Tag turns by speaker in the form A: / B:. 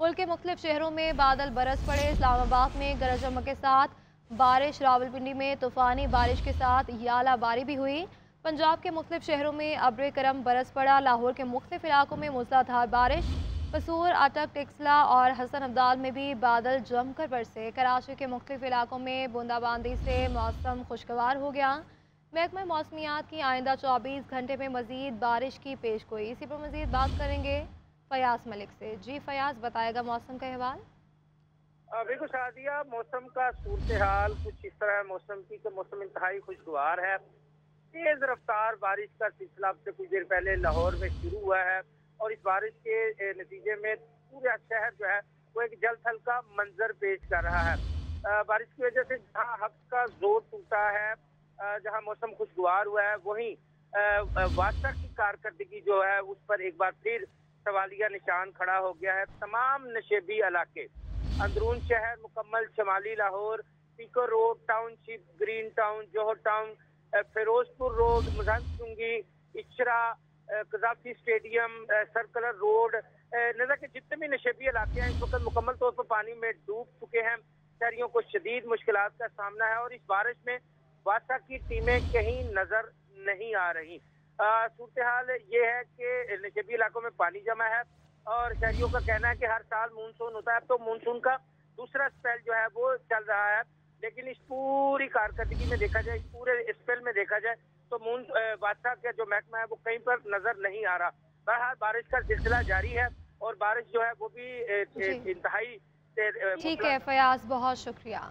A: ملک کے مختلف شہروں میں بادل برس پڑے۔ اسلام آباد میں گرج چمک کے ساتھ بارش راول پنڈی میں طوفانی بارش کے ساتھ یالہ باری بھی ہوئی۔ پنجاب کے مختلف شہروں میں ابر کرم برس پڑا۔ لاہور کے مختلف علاقوں میں دھار بارش۔ قصور، اٹک، ٹکسلا اور حسن عبدال میں بھی بادل جم کر برسے۔ کراچی کے مختلف علاقوں میں بوندا باندی سے موسم خوشگوار ہو گیا۔ محکمہ موسمیات کی آئندہ چوبیس گھنٹے میں مزید بارش کی پیش گوئی۔ اسی پر مزید بات کریں گے فیاض ملک سے۔ جی فیاض، بتائے گا موسم کا حوال
B: بالکل شادیہ، موسم کا صورتحال کچھ اس طرح موسم کی کہ موسم انتہائی خوشگوار ہے۔ تیز رفتار بارش کا سلسلہ اب سے کچھ دیر پہلے لاہور میں شروع ہوا ہے اور اس بارش کے نتیجے میں پورا شہر جو ہے وہ ایک جل تھل کا منظر پیش کر رہا ہے۔ بارش کی وجہ سے جہاں حق کا زور ٹوٹا ہے جہاں موسم خوشگوار ہوا ہے، وہیں واسطہ کی کارکردگی جو ہے اس پر ایک بار پھر سوالیہ نشان کھڑا ہو گیا ہے۔ تمام نشیبی علاقے، اندرون شہر، مکمل شمالی لاہور پیکر road township green town, Johar town Ferozepur road مزہن چنگی Ichhra Gaddafi stadium circular road نظر کے جتنے بھی نشیبی علاقے ہیں، اس وقت مکمل طور پر پانی میں ڈوب چکے ہیں۔ شہریوں کو شدید مشکلات کا سامنا ہے اور اس بارش میں واسطہ کی ٹیمیں کہیں نظر نہیں آ رہی۔ صورتحال یہ ہے کہ نشیبی علاقوں میں پانی جمع ہے اور شہریوں کا کہنا ہے کہ ہر سال مونسون ہوتا ہے۔ تو مونسون کا دوسرا اسپیل جو ہے وہ چل رہا ہے۔ لیکن اس پوری کارکردگی میں دیکھا جائے اس پورے اسپیل میں دیکھا جائے تو مون بادشاہ کا جو محکمہ ہے وہ کہیں پر نظر نہیں آ رہا۔ بہرحال بارش کا سلسلہ جاری ہے اور بارش جو ہے وہ بھی جی۔ انتہائی
A: ٹھیک ہے۔ فیاض بہت شکریہ۔